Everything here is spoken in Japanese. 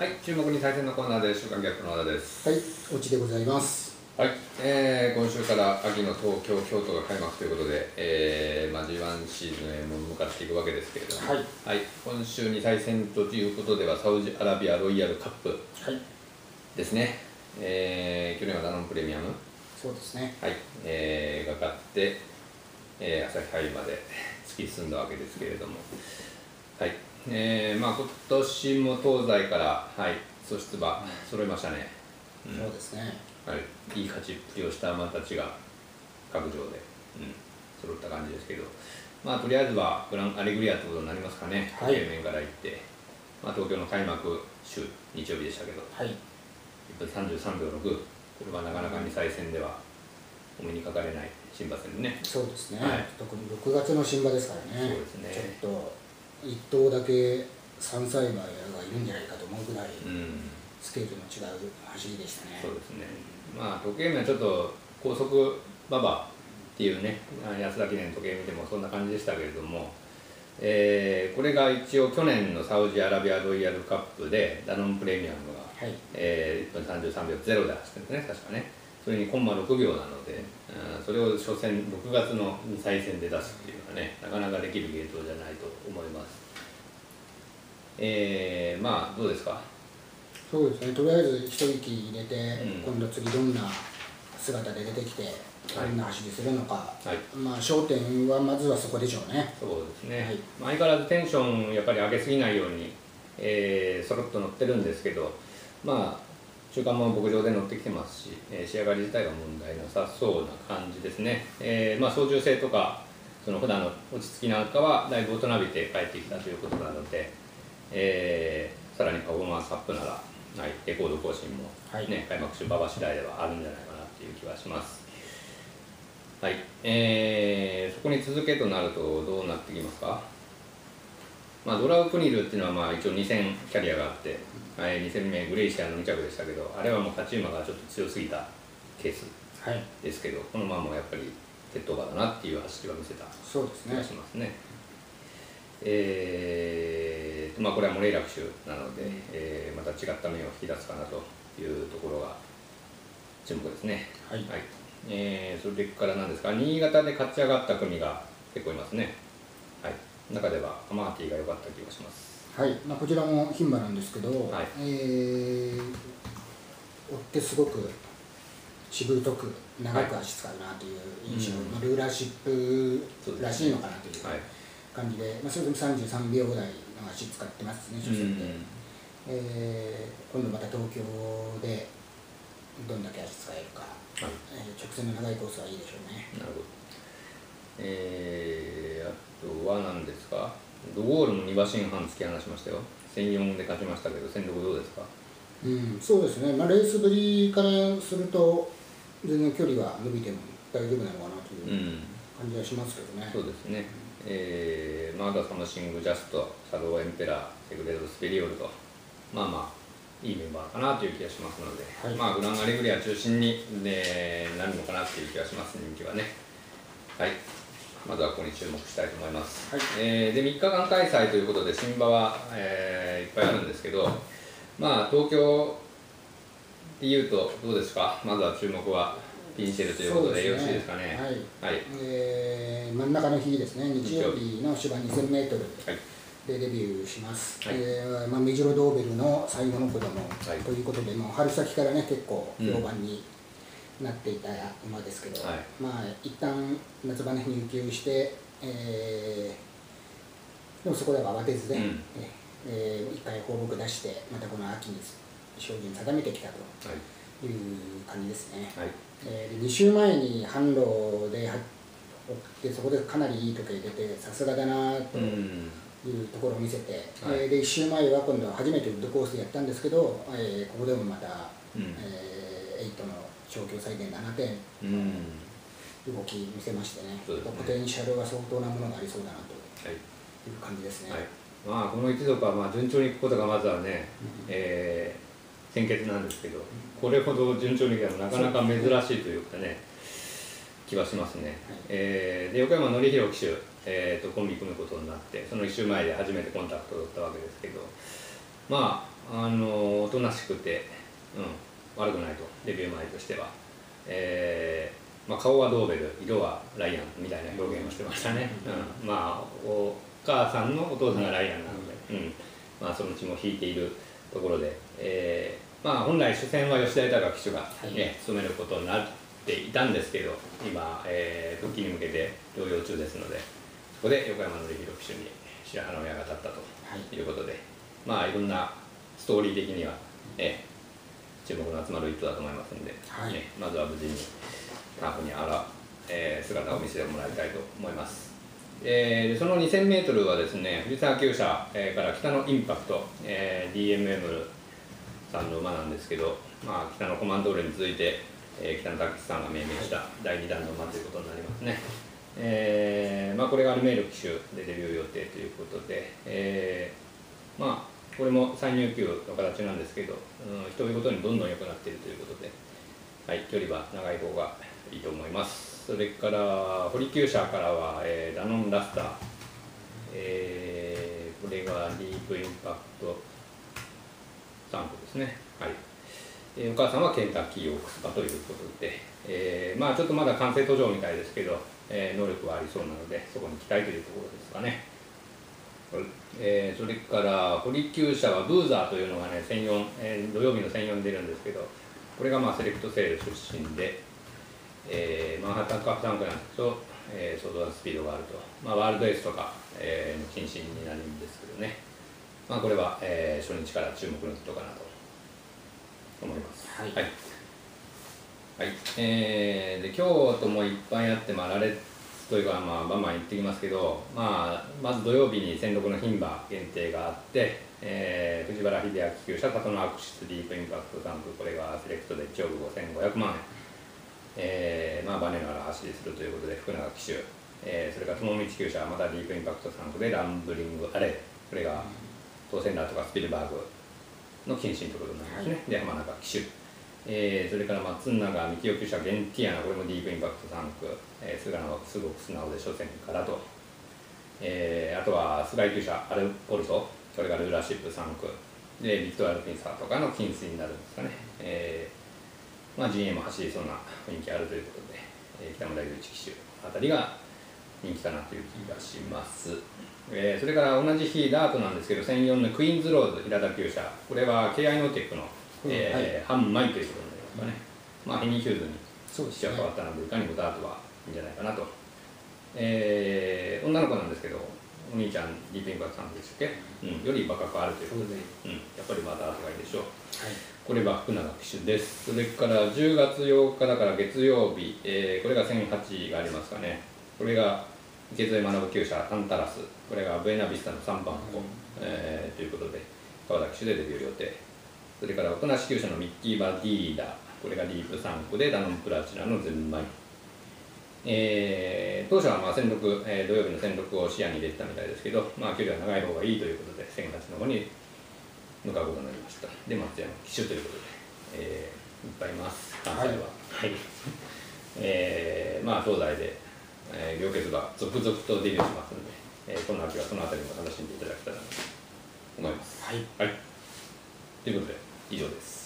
はい、注目に最戦のコーナーで週刊ギャップの和田です。はい、おちでございます。はい、えー、今週から秋の東京、京都が開幕ということで、えーまあ、G1 シーズンへも向かっていくわけですけれども、はい。はい、今週に再戦ということでは、サウジアラビアロイヤルカップはい、ですね、えー、去年はダノンプレミアム、そうですね。はいえーが勝って、えー、朝日杯まで突き進んだわけですけれども、はいえーまあ、今年も東西から、はい、素質馬揃いましたね、うんそうですね。はい、いい勝ちっぷりをした馬たちが各場で、うん、揃った感じですけど、まあ、とりあえずはグランアレグリアということになりますかね、はい。平面から行って、まあ、東京の開幕週、日曜日でしたけど、はい、1分33秒6、これはなかなか2歳戦ではお目にかかれない新馬戦でね。そうですね。はい。特に6月の新馬ですからね。そうですね。ちょっと一頭だけ3歳馬がいるんじゃないかと思うぐらいうんスケールの違う走りでしたね。そうですね、まあ、時計目はちょっと高速馬場っていうね、あ安田記念の時計見てもそんな感じでしたけれども、えーこれが一応去年のサウジアラビアロイヤルカップでダノンプレミアムが、はい、えー1分33秒0で走ってるんですね、確かね。それにコンマ6秒なので、うんそれを初戦、6月の2歳戦で出すっていうのはね、なかなかできるゲートじゃないと思います。えーまあ、どうですか？そうですね。とりあえず一息入れて、うん今度次どんな姿で出てきて、どんな走りするのか。はいまあ焦点はまずはそこでしょうね。そうですね、はいまあ相変わらずテンションやっぱり上げすぎないように、えー、そろっと乗ってるんですけどまあ中間も牧場で乗ってきてますし、えー仕上がり自体は問題なさそうな感じですね、えーまあ操縦性とかその普段の落ち着きなんかはだいぶ大人びて帰ってきたということなので、えーさらにパフォーマンスアップなら、はい、レコード更新も、はい。ね開幕週馬場次第ではあるんじゃないかなっていう気はします。はい、えーそこに続けとなるとどうなってきますか、まあ、ドラウプニルっていうのはまあ一応2戦キャリアがあって、はい、2戦目グレイシアの2着でしたけどあれはもう勝ち馬がちょっと強すぎたケースはい、ですけどこの馬もやっぱり鉄頭馬だなっていう走りは見せたそうですね気がし。ますね。えーまあ、これはモレイラク州なので、えーまた違った面を引き出すかなというところが注目ですね。はいえーそれから何ですか、新潟で勝ち上がった組が結構いますね。はい、中ではアマーティが良かった気がします。はい、まあ、こちらも牝馬なんですけど、はい。えー追ってすごくしぶとく長く足使うなという印象、うん。まあ、ルーラーシップらしいのかなというはい。感じで、まあ、それでも33秒台の足使ってますね、初戦で、えー今度また東京でどんだけ足使えるか、はい。えー直線の長いコースはいいでしょうね。なるほど。えー、あとは何ですか、ドゴールも2馬身半突き放しましたよ。1004で勝ちましたけど、戦力どうですか？うん、そうですね、まあ、レースぶりからすると全然距離が伸びても大丈夫なのかなとう、いうん感じはしますけどね。そうですね。えー、まあ、あとはサムシング・ジャスト、サロー・エンペラー、セグレード・スペリオルと、まあまあ、いいメンバーかなという気がしますので、はいまあ、グランアレグリア中心に、ね、なるのかなという気がします、人気はね。はい。まずはここに注目したいと思います。はいえーで、3日間開催ということで、新馬は、えーいっぱいあるんですけど、まあ、東京でいうと、どうですか、まずは注目はピンシェルということで、よろしいですかね？はいはい。えー真ん中の日ですね、日曜日の芝 2000m はい。でデビューします。はいえーまあ、メジロドーベルの最後の子供いということで、もう春先からね、結構うん評判になっていた馬ですけど、はいまあ、一旦夏場に入厩して、えーでもそこでは慌てずね、うんえー一回放牧出して、またこの秋に精進定めてきたとはい。いう感じですね。はい。えー、2週前に販路では追ってそこでかなりいい時計出てさすがだなとうん。いうところを見せて、はいえーで1週前は今度は初めてウッドコースでやったんですけど、えーここでもまた、うんえー、8の昇級再現7点うん。動き見せましてねねポテンシャルは相当なものがありそうだなとはい。いう感じですね。はい。まあ、この一族は、まあ、順調にいくことがまずはね、えー、先決なんですけど、これほど順調にいくのはなかなか珍しいというかね、気はしますね。えーで、横山典弘騎手、えーとコンビ組むことになって、その1週前で初めてコンタクトを取ったわけですけど、まあ、あのおとなしくて、うん、悪くないとデビュー前としては、えーまあ、顔はドーベル色はライアンみたいな表現をしてましたね、うん、まあお母さんのお父さんがライアンなので、うん。まあ、その血も引いているところで、えーまあ、本来主戦は吉田豊騎手が、ね、はい、務めることになっていたんですけど今、えー、復帰に向けて療養中ですのでそこで横山紀弘騎手に白羽の矢が立ったとい。うことで、はい、まあいろんなストーリー的には、えー、注目の集まる一頭だと思いますので、はい、ね、まずは無事にターフにあら、えー、姿を見せてもらいたいと思います。えー、その 2000m はですね藤沢厩舎、えー、から北のインパクト、えー、DMM さんの馬なんですけど、まあ、北のコマンドールに続いて、えー、北野拓さんが命名した第2弾の馬ということになりますね、えーまあ、これがアルメール騎手でデビュー予定ということで、えー、まあこれも再入球の形なんですけど、うん、一人ごとにどんどん良くなっているということで、はい、距離は長い方がいいと思います。それから堀厩舎からは、えー、ダノンラスター、えー、これがディープインパクト3個ですね。はい、えー、お母さんはケンタッキーオークスパということで、えー、まあちょっとまだ完成途上みたいですけど、えー、能力はありそうなのでそこに期待というところですかね。えー、それから堀厩舎はブーザーというのがね専用、えー、土曜日の専用に出るんですけどこれがまあセレクトセール出身で、えー、マンハッタンカップタンクなんですけど、えー、相当なスピードがあると、まあ、ワールドエースとか、えー、の謹慎になるんですけどね、まあ、これは、えー、初日から注目のことかなと思います。はい、はい。はい。えー、で京都もいっぱいあって、まあ、羅列というか、まあ、バンバン行ってきますけど、まあ、まず土曜日に戦六の牝馬限定があって、えー、藤原秀明厩舎里のアクシスディープインパクトタンクこれがセレクトで1億5500万円、えーまあ、バネのある走りするということで福永騎手、えー、それから友道厩舎またディープインパクトタンクでランブリングアレこれが当選ラーとかスピルバーグの謹慎ということになりますね、はい、で浜中騎手、えー、それから松永幹雄厩舎ゲンティアナこれもディープインパクトタンク、えー、菅野はすごく素直で初戦からと、えー、あとは菅井厩舎アルポルトそれからルーラーシップ3区でビクトアルピンサーとかの金水になるんですかね、えーまあ、陣営も走りそうな雰囲気あるということで、えー、北村雄一騎手あたりが人気かなという気がします、えー、それから同じ日ダートなんですけど専用のクイーンズローズ平田厩舎これは KI ノーテックの、えー、はい、半枚ということになりますかね、まあヘニーヒューズに父は変わったのでいかにもダートはいいんじゃないかなと、えー、女の子なんですけどお兄ちゃんリピンバーさんでしたっけ、うん、より馬格あるという。ことで、うん、やっぱりまた後がいいでしょう、はい、これは福永騎手です。それから10月8日だから月曜日、えー、これが1008がありますかね。これが池添学厩舎タンタラス。これがブエナビスタの3番子、うん、えー、ということで川田騎手でデビュー予定それからおとなし厩舎のミッキー・バディーダこれがディープ3区でダノンプラチナのゼンマイ。えー、当初はまあ戦力、えー、土曜日の戦力を視野に入れてたみたいですけど、まあ、距離は長い方がいいということで先月の方に向かうことになりました。で松山騎手ということで、えー、いっぱいいます。関西は。はい、えー、まあ東西で、えー、両決が続々とデビューしますので、えー、この秋はそのあたりも楽しんでいただけたらと思います。はい、はい、ということで以上です。